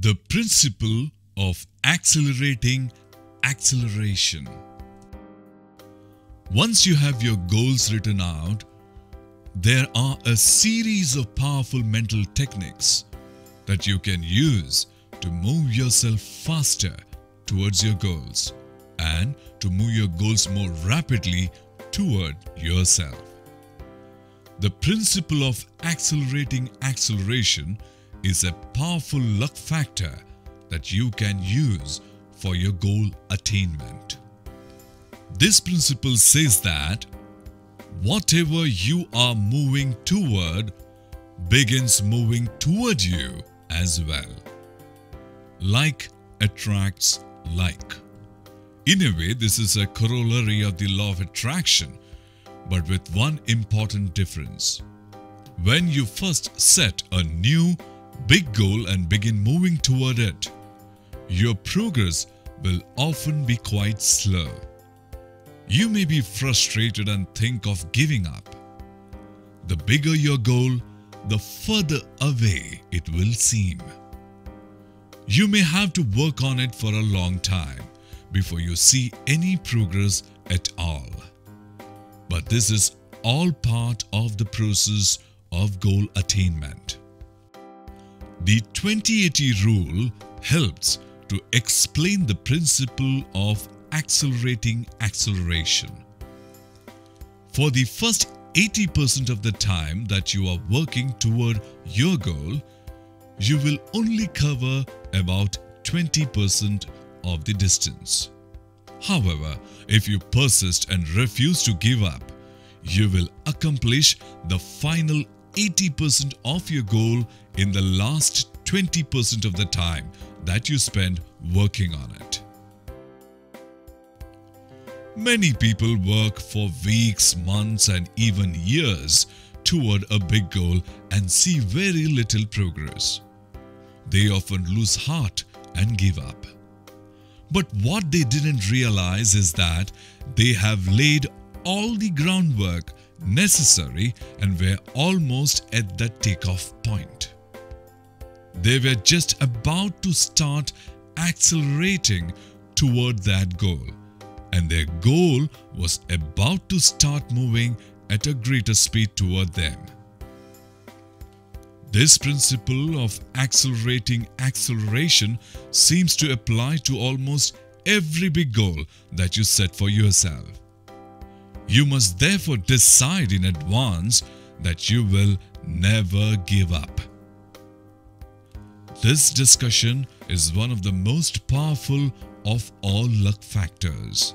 The principle of accelerating acceleration. Once you have your goals written out, there are a series of powerful mental techniques that you can use to move yourself faster towards your goals and to move your goals more rapidly toward yourself. The principle of accelerating acceleration is a powerful luck factor that you can use for your goal attainment. This principle says that whatever you are moving toward begins moving toward you as well. Like attracts like. In a way, this is a corollary of the law of attraction, but with one important difference. When you first set a new big goal and begin moving toward it, your progress will often be quite slow. You may be frustrated and think of giving up. The bigger your goal, the further away it will seem. You may have to work on it for a long time before you see any progress at all. But this is all part of the process of goal attainment. The 2080 rule helps to explain the principle of accelerating acceleration. For the first 80% of the time that you are working toward your goal, you will only cover about 20% of the distance. However, if you persist and refuse to give up, you will accomplish the final 80% of your goal in the last 20% of the time that you spend working on it. Many people work for weeks, months, and even years toward a big goal and see very little progress. They often lose heart and give up. But what they didn't realize is that they have laid all the groundwork necessary and were almost at the takeoff point. They were just about to start accelerating toward that goal, and their goal was about to start moving at a greater speed toward them. This principle of accelerating acceleration seems to apply to almost every big goal that you set for yourself. You must therefore decide in advance that you will never give up. This discussion is one of the most powerful of all luck factors.